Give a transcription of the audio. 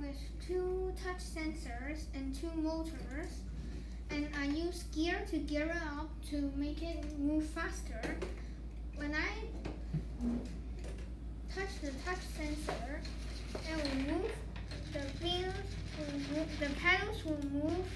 with two touch sensors and two motors. And I use gear to gear it up to make it move faster. When I touch the touch sensor, it will move. The wheels will move. The pedals will move